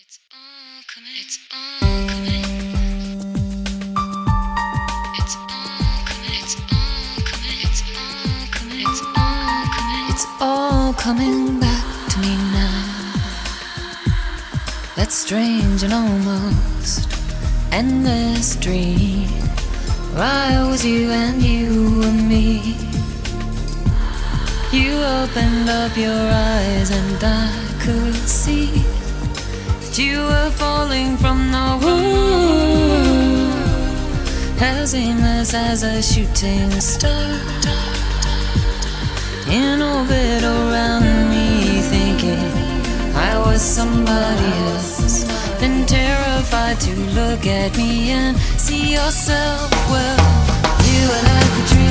It's all coming. It's all coming. It's all coming. It's all coming. It's all coming. Back to me now. That strange and almost endless dream. Where I was you and you were me. You opened up your eyes and I could see you were falling from the roof, as aimless as a shooting star, in orbit around me, thinking I was somebody else. Then terrified to look at me and see yourself. Well, you are like a dream,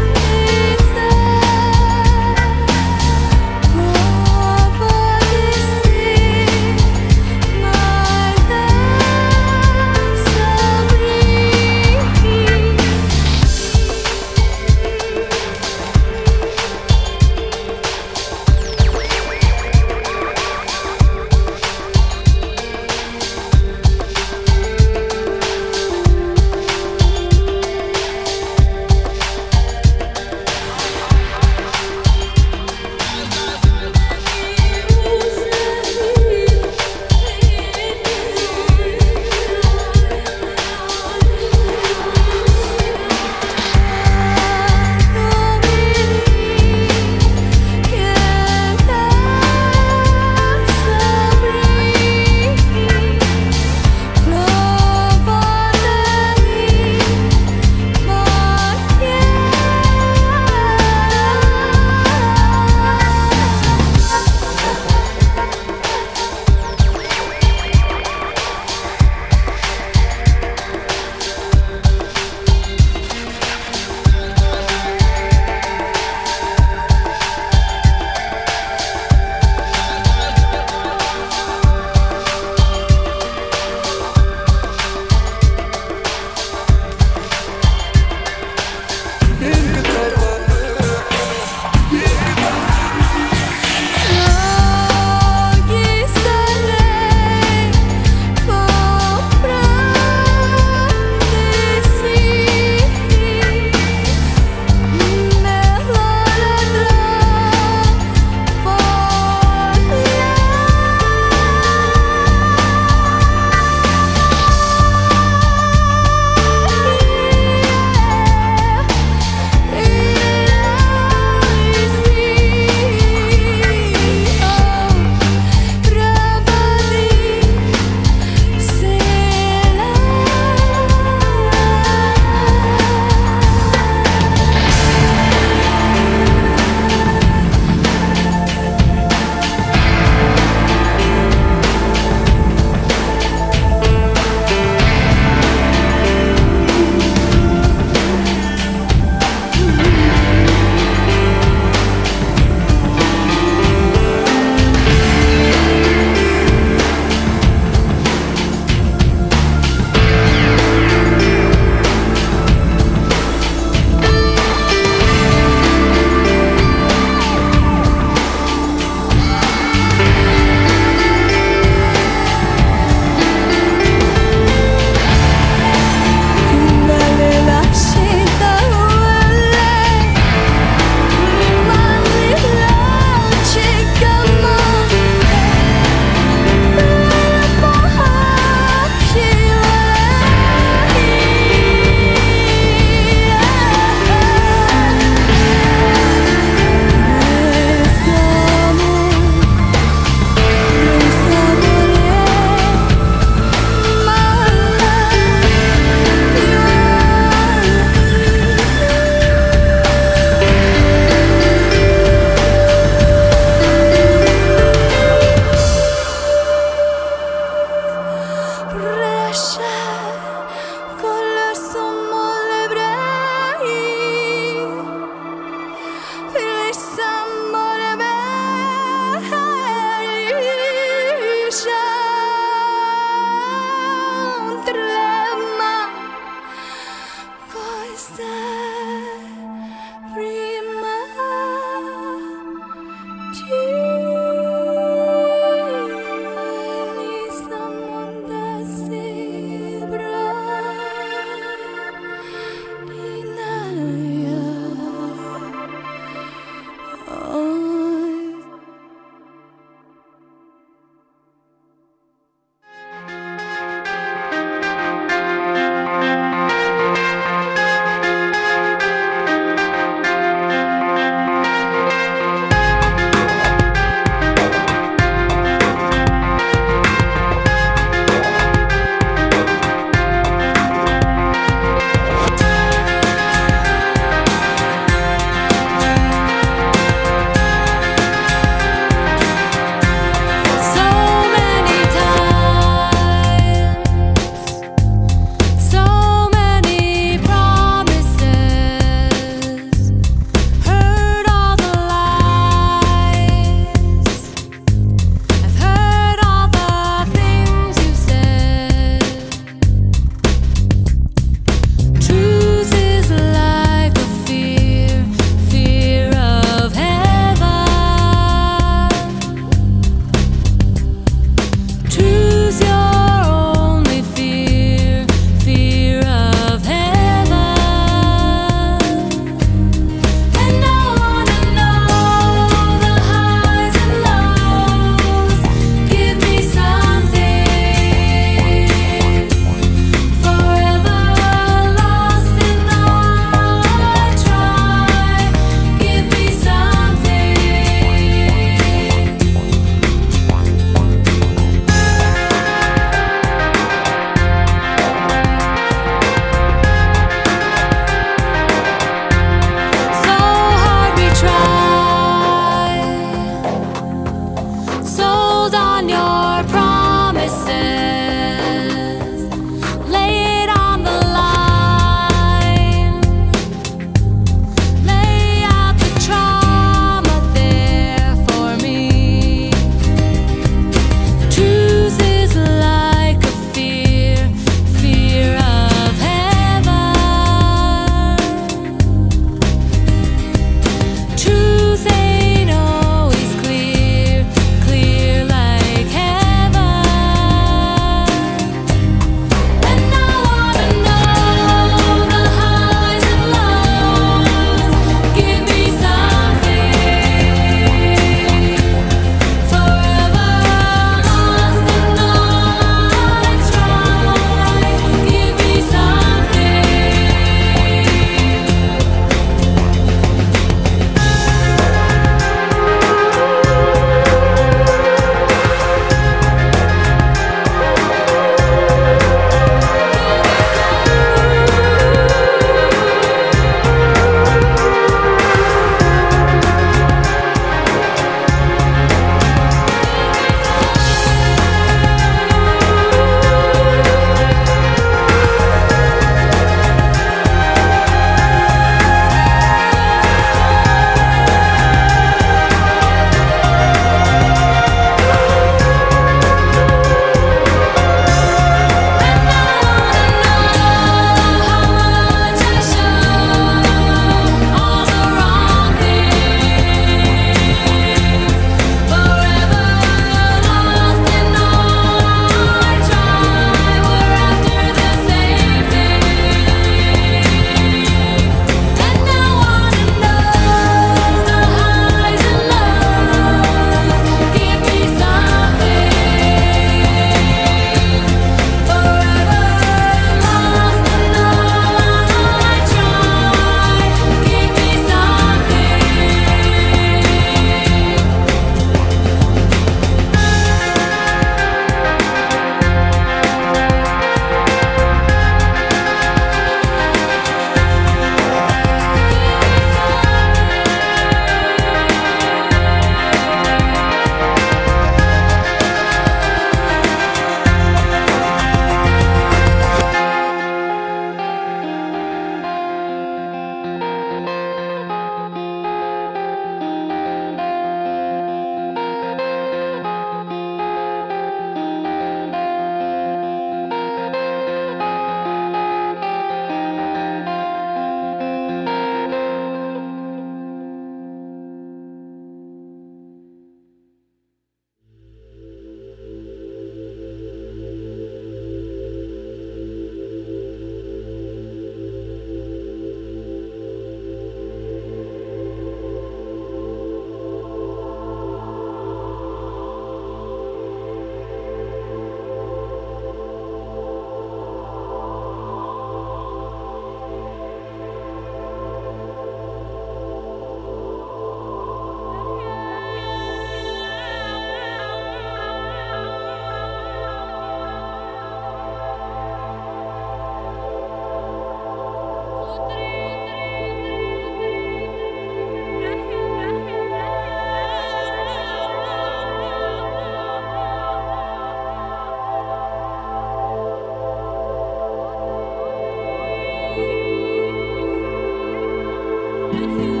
you.